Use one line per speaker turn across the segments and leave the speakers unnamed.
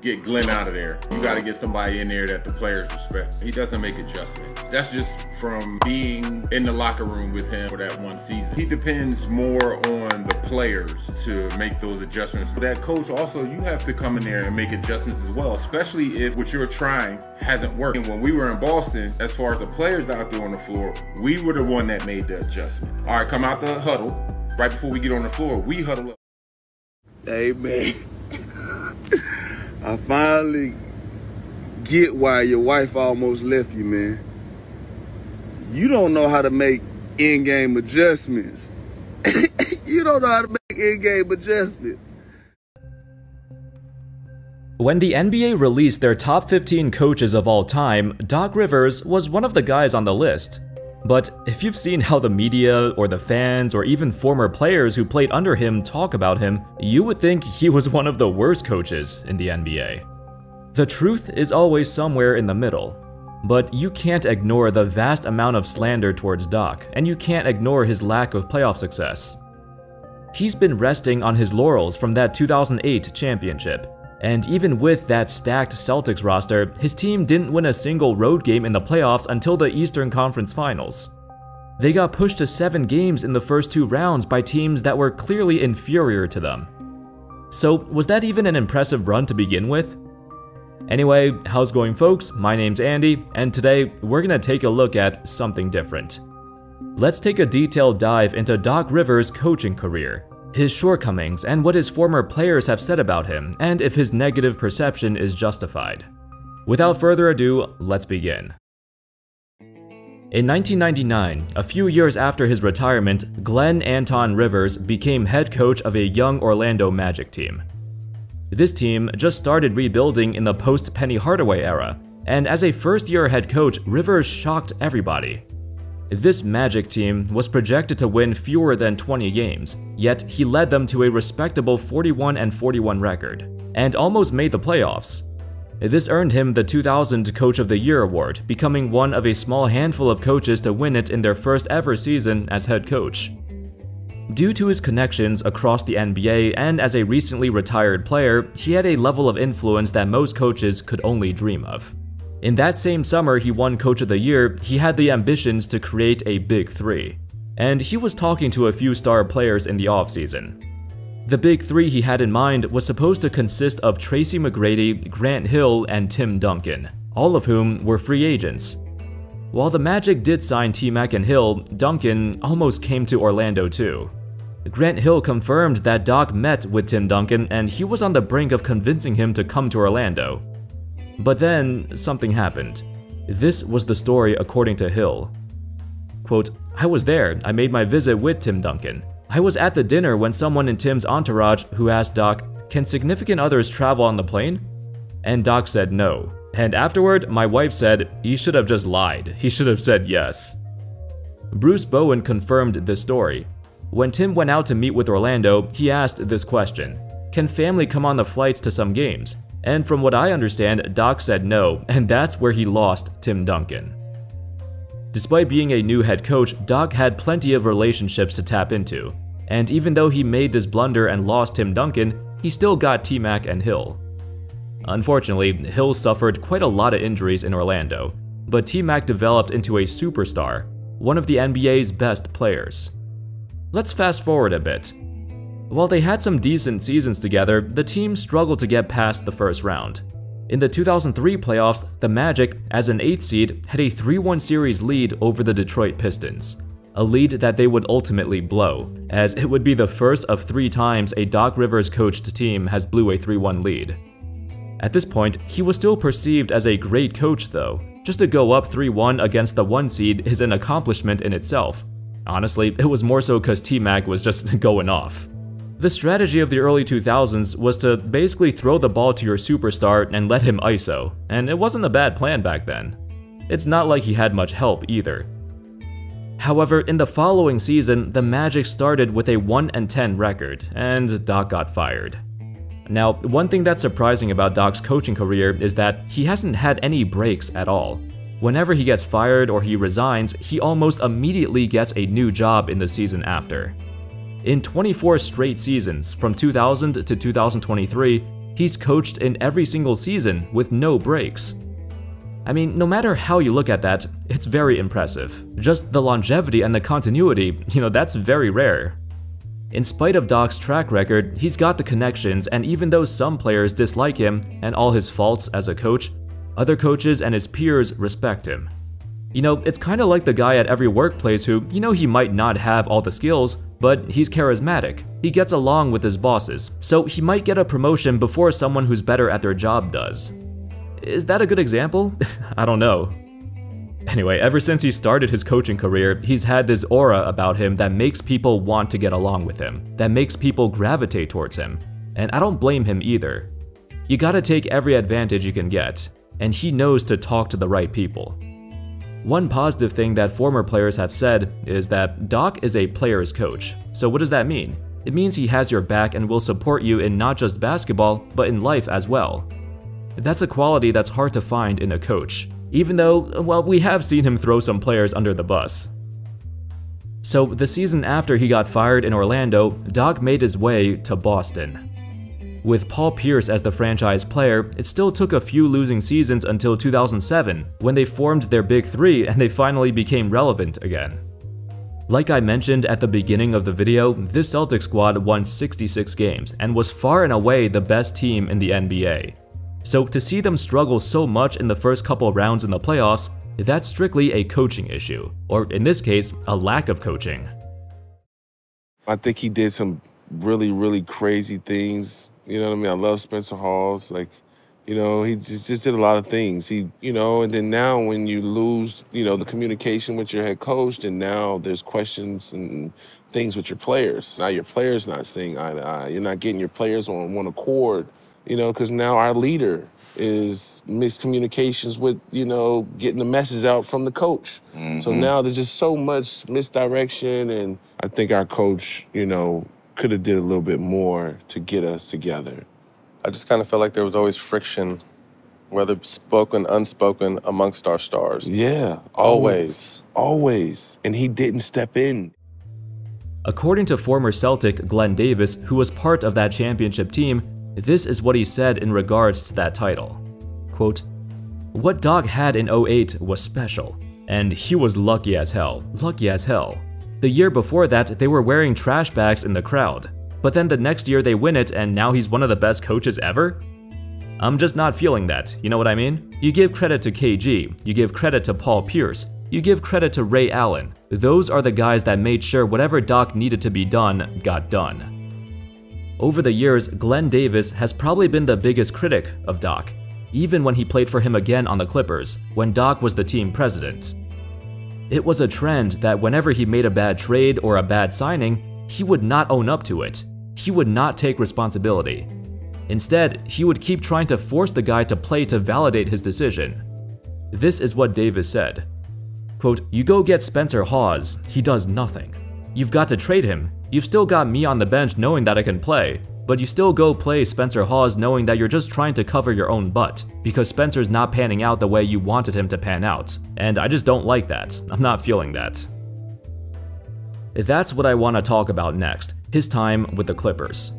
get Glenn out of there. You got to get somebody in there that the players respect. He doesn't make adjustments. That's just from being in the locker room with him for that one season. He depends more on the players to make those adjustments. But that coach also, you have to come in there and make adjustments as well, especially if what you're trying hasn't worked. And when we were in Boston, as far as the players out there on the floor, we were the one that made the adjustment. All right, come out the huddle. Right before we get on the floor, we huddle up.
Man, I finally get why your wife almost left you, man. You don't know how to make in-game adjustments. you don't know how to make in-game adjustments.
When the NBA released their top 15 coaches of all time, Doc Rivers was one of the guys on the list. But if you've seen how the media, or the fans, or even former players who played under him talk about him, you would think he was one of the worst coaches in the NBA. The truth is always somewhere in the middle. But you can't ignore the vast amount of slander towards Doc, and you can't ignore his lack of playoff success. He's been resting on his laurels from that 2008 championship, and even with that stacked Celtics roster, his team didn't win a single road game in the playoffs until the Eastern Conference Finals. They got pushed to 7 games in the first two rounds by teams that were clearly inferior to them. So, was that even an impressive run to begin with? Anyway, how's going folks? My name's Andy, and today we're gonna take a look at something different. Let's take a detailed dive into Doc Rivers' coaching career, his shortcomings, and what his former players have said about him, and if his negative perception is justified. Without further ado, let's begin. In 1999, a few years after his retirement, Glenn Anton Rivers became head coach of a young Orlando Magic team. This team just started rebuilding in the post Penny Hardaway era, and as a first year head coach, Rivers shocked everybody. This Magic team was projected to win fewer than 20 games, yet he led them to a respectable 41 and 41 record, and almost made the playoffs. This earned him the 2000 Coach of the Year award, becoming one of a small handful of coaches to win it in their first ever season as head coach. Due to his connections across the NBA and as a recently retired player, he had a level of influence that most coaches could only dream of. In that same summer he won Coach of the Year, he had the ambitions to create a Big Three. And he was talking to a few star players in the offseason. The Big Three he had in mind was supposed to consist of Tracy McGrady, Grant Hill, and Tim Duncan, all of whom were free agents. While the Magic did sign T-Mac and Hill, Duncan almost came to Orlando too. Grant Hill confirmed that Doc met with Tim Duncan and he was on the brink of convincing him to come to Orlando. But then, something happened. This was the story according to Hill. Quote, I was there, I made my visit with Tim Duncan. I was at the dinner when someone in Tim's entourage who asked Doc, can significant others travel on the plane? And Doc said no. And afterward, my wife said, he should have just lied. He should have said yes. Bruce Bowen confirmed this story. When Tim went out to meet with Orlando, he asked this question Can family come on the flights to some games? And from what I understand, Doc said no, and that's where he lost Tim Duncan. Despite being a new head coach, Doc had plenty of relationships to tap into, and even though he made this blunder and lost Tim Duncan, he still got T-Mac and Hill. Unfortunately, Hill suffered quite a lot of injuries in Orlando, but T-Mac developed into a superstar, one of the NBA's best players. Let's fast forward a bit. While they had some decent seasons together, the team struggled to get past the first round. In the 2003 playoffs, the Magic, as an 8 seed, had a 3-1 series lead over the Detroit Pistons. A lead that they would ultimately blow, as it would be the first of three times a Doc Rivers coached team has blew a 3-1 lead. At this point, he was still perceived as a great coach though. Just to go up 3-1 against the 1 seed is an accomplishment in itself. Honestly, it was more so cause T-Mac was just going off. The strategy of the early 2000s was to basically throw the ball to your superstar and let him ISO, and it wasn't a bad plan back then. It's not like he had much help either. However, in the following season, the Magic started with a 1-10 record, and Doc got fired. Now, one thing that's surprising about Doc's coaching career is that he hasn't had any breaks at all. Whenever he gets fired or he resigns, he almost immediately gets a new job in the season after. In 24 straight seasons, from 2000 to 2023, He's coached in every single season with no breaks. I mean, no matter how you look at that, it's very impressive. Just the longevity and the continuity, you know, that's very rare. In spite of Doc's track record, he's got the connections, and even though some players dislike him and all his faults as a coach, other coaches and his peers respect him. You know, it's kinda like the guy at every workplace who, you know, he might not have all the skills, but he's charismatic. He gets along with his bosses, so he might get a promotion before someone who's better at their job does. Is that a good example? I don't know. Anyway, ever since he started his coaching career, he's had this aura about him that makes people want to get along with him, that makes people gravitate towards him. And I don't blame him either. You gotta take every advantage you can get, and he knows to talk to the right people. One positive thing that former players have said is that Doc is a player's coach. So what does that mean? It means he has your back and will support you in not just basketball, but in life as well. That's a quality that's hard to find in a coach, even though, well, we have seen him throw some players under the bus. So, the season after he got fired in Orlando, Doc made his way to Boston. With Paul Pierce as the franchise player, it still took a few losing seasons until 2007, when they formed their Big Three and they finally became relevant again. Like I mentioned at the beginning of the video, this Celtics squad won 66 games and was far and away the best team in the NBA. So to see them struggle so much in the first couple rounds in the playoffs, that's strictly a coaching issue, or in this case, a lack of coaching.
I think he did some really, really crazy things. You know what I mean? I love Spencer Hawes. Like, you know, he just, just did a lot of things. He, you know, and then now when you lose, you know, the communication with your head coach, and now there's questions and things with your players. Now your players not seeing eye to eye. You're not getting your players on one accord you know, because now our leader is miscommunications with, you know, getting the message out from the coach. Mm-hmm. So now there's just so much misdirection, and I think our coach, you know, could have did a little bit more to get us together.
I just kind of felt like there was always friction, whether spoken, unspoken, amongst our stars.
Yeah, always, always. And he didn't step in.
According to former Celtic Glen Davis, who was part of that championship team, this is what he said in regards to that title. Quote, What Doc had in 08 was special, and he was lucky as hell, lucky as hell. The year before that, they were wearing trash bags in the crowd. But then the next year they win it and now he's one of the best coaches ever? I'm just not feeling that, you know what I mean? You give credit to KG, you give credit to Paul Pierce, you give credit to Ray Allen. Those are the guys that made sure whatever Doc needed to be done got done. Over the years, Glen Davis has probably been the biggest critic of Doc, even when he played for him again on the Clippers, when Doc was the team president. It was a trend that whenever he made a bad trade or a bad signing, he would not own up to it. He would not take responsibility. Instead, he would keep trying to force the guy to play to validate his decision. This is what Davis said. Quote, you go get Spencer Hawes, he does nothing. You've got to trade him, You've still got me on the bench knowing that I can play, but you still go play Spencer Hawes knowing that you're just trying to cover your own butt, because Spencer's not panning out the way you wanted him to pan out, and I just don't like that. I'm not feeling that. That's what I want to talk about next, his time with the Clippers.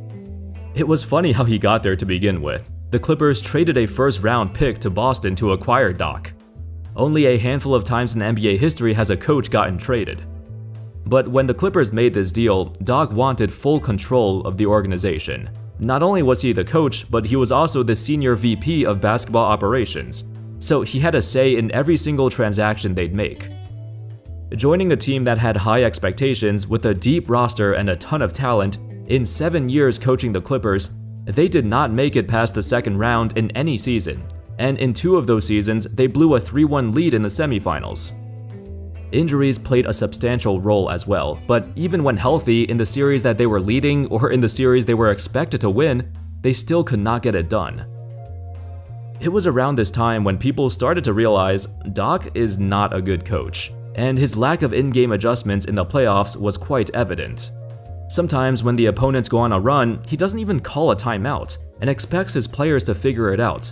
It was funny how he got there to begin with. The Clippers traded a first round pick to Boston to acquire Doc. Only a handful of times in NBA history has a coach gotten traded. But when the Clippers made this deal, Doc wanted full control of the organization. Not only was he the coach, but he was also the senior VP of basketball operations, so he had a say in every single transaction they'd make. Joining a team that had high expectations with a deep roster and a ton of talent, in seven years coaching the Clippers, they did not make it past the second round in any season, and in two of those seasons, they blew a 3 1 lead in the semifinals. Injuries played a substantial role as well, but even when healthy in the series that they were leading or in the series they were expected to win, they still could not get it done. It was around this time when people started to realize Doc is not a good coach, and his lack of in-game adjustments in the playoffs was quite evident. Sometimes when the opponents go on a run, he doesn't even call a timeout and expects his players to figure it out,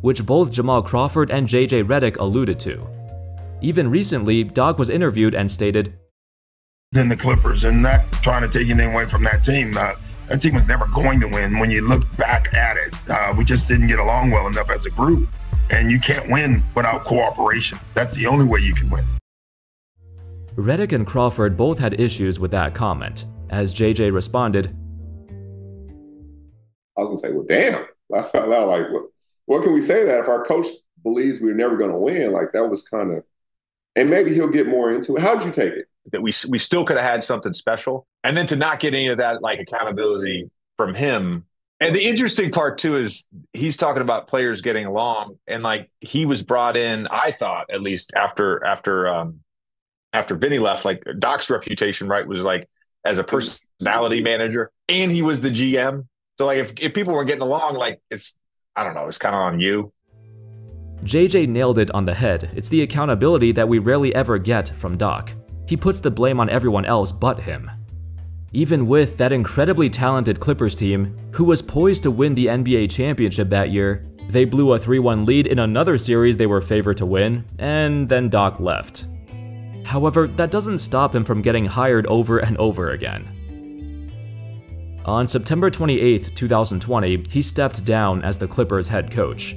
which both Jamal Crawford and JJ Redick alluded to. Even recently, Doc was interviewed and stated,
Than the Clippers, and not trying to take anything away from that team. Uh, That team was never going to win when you look back at it. Uh, we just didn't get along well enough as a group. And you can't win without cooperation. That's the only way you can win.
Redick and Crawford both had issues with that comment. As JJ responded,
I was gonna say, well, damn. I felt out like, what, what can we say that if our coach believes we're never gonna win? Like that was kind of, and maybe he'll get more into it. How'd you take it?
That we we still could have had something special, and then to not get any of that like accountability from him. And the interesting part too is he's talking about players getting along, and like he was brought in. I thought at least after after um after Vinny left, like Doc's reputation, right, was like as a personality manager, and he was the GM. So like if, if people weren't getting along, like it's I don't know, it's kind of on you.
JJ nailed it on the head. It's the accountability that we rarely ever get from Doc. He puts the blame on everyone else but him. Even with that incredibly talented Clippers team, who was poised to win the NBA championship that year, they blew a 3-1 lead in another series they were favored to win, and then Doc left. However, that doesn't stop him from getting hired over and over again. On September 28, 2020, he stepped down as the Clippers head coach.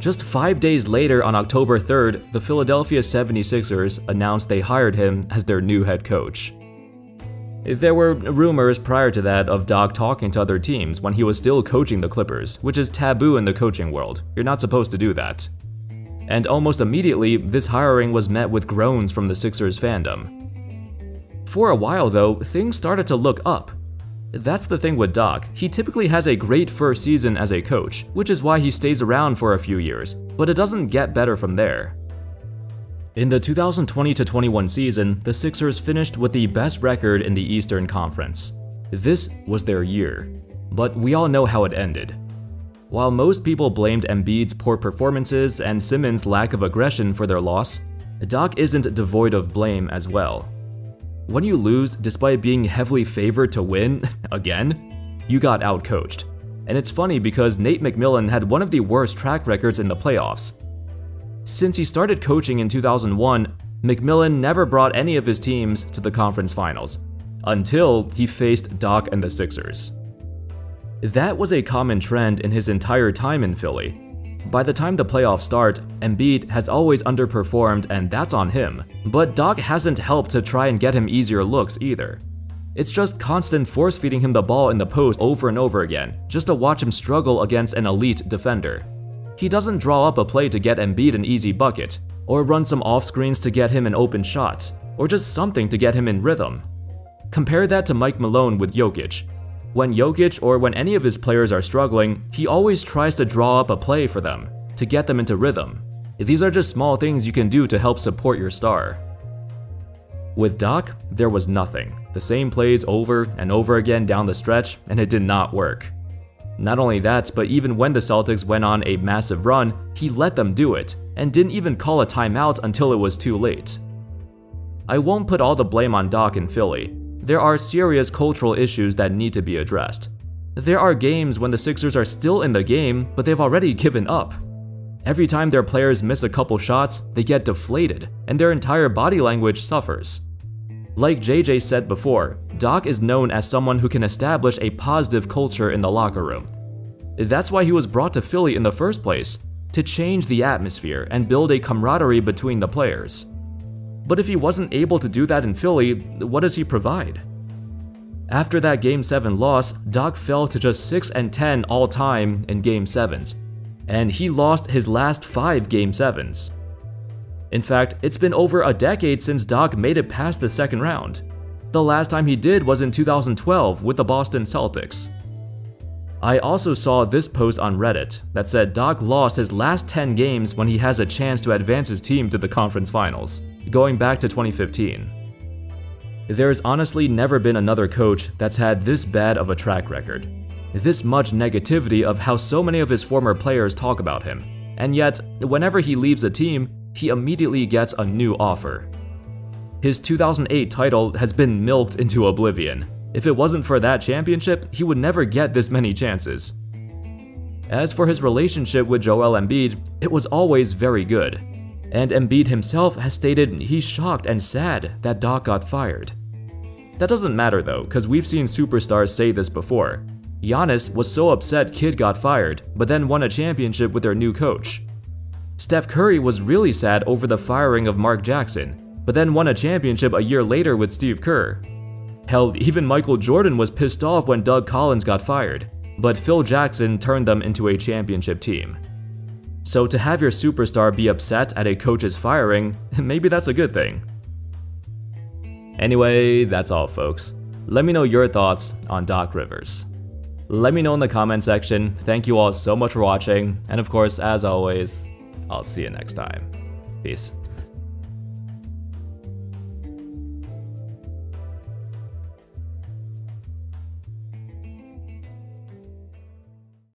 Just five days later, on October 3rd, the Philadelphia 76ers announced they hired him as their new head coach. There were rumors prior to that of Doc talking to other teams when he was still coaching the Clippers, which is taboo in the coaching world. You're not supposed to do that and almost immediately, this hiring was met with groans from the Sixers fandom. For a while though, things started to look up. That's the thing with Doc, he typically has a great first season as a coach, which is why he stays around for a few years, but it doesn't get better from there. In the 2020-21 season, the Sixers finished with the best record in the Eastern Conference. This was their year, but we all know how it ended. While most people blamed Embiid's poor performances and Simmons' lack of aggression for their loss, Doc isn't devoid of blame as well. When you lose despite being heavily favored to win, again, you got outcoached. And it's funny because Nate McMillan had one of the worst track records in the playoffs. Since he started coaching in 2001, McMillan never brought any of his teams to the conference finals, until he faced Doc and the Sixers. That was a common trend in his entire time in Philly. By the time the playoffs start, Embiid has always underperformed and that's on him, but Doc hasn't helped to try and get him easier looks either. It's just constant force feeding him the ball in the post over and over again, just to watch him struggle against an elite defender. He doesn't draw up a play to get Embiid an easy bucket, or run some off screens to get him an open shot, or just something to get him in rhythm. Compare that to Mike Malone with Jokic, when Jokic or when any of his players are struggling, he always tries to draw up a play for them, to get them into rhythm. These are just small things you can do to help support your star. With Doc, there was nothing. The same plays over and over again down the stretch, and it did not work. Not only that, but even when the Celtics went on a massive run, he let them do it, and didn't even call a timeout until it was too late. I won't put all the blame on Doc in Philly, there are serious cultural issues that need to be addressed. There are games when the Sixers are still in the game, but they've already given up. Every time their players miss a couple shots, they get deflated, and their entire body language suffers. Like JJ said before, Doc is known as someone who can establish a positive culture in the locker room. That's why he was brought to Philly in the first place, to change the atmosphere and build a camaraderie between the players. But if he wasn't able to do that in Philly, what does he provide? After that Game 7 loss, Doc fell to just 6 and 10 all time in Game 7s, and he lost his last 5 Game 7s. In fact, it's been over a decade since Doc made it past the second round. The last time he did was in 2012 with the Boston Celtics. I also saw this post on Reddit that said Doc lost his last 10 games when he has a chance to advance his team to the conference finals going back to 2015. There's honestly never been another coach that's had this bad of a track record. This much negativity of how so many of his former players talk about him, and yet, whenever he leaves a team, he immediately gets a new offer. His 2008 title has been milked into oblivion. If it wasn't for that championship, he would never get this many chances. As for his relationship with Joel Embiid, it was always very good and Embiid himself has stated he's shocked and sad that Doc got fired. That doesn't matter though, because we've seen superstars say this before. Giannis was so upset Kidd got fired, but then won a championship with their new coach. Steph Curry was really sad over the firing of Mark Jackson, but then won a championship a year later with Steve Kerr. Hell, even Michael Jordan was pissed off when Doug Collins got fired, but Phil Jackson turned them into a championship team. So to have your superstar be upset at a coach's firing, maybe that's a good thing. Anyway, that's all folks. Let me know your thoughts on Doc Rivers. Let me know in the comment section. Thank you all so much for watching, and of course, as always, I'll see you next time. Peace.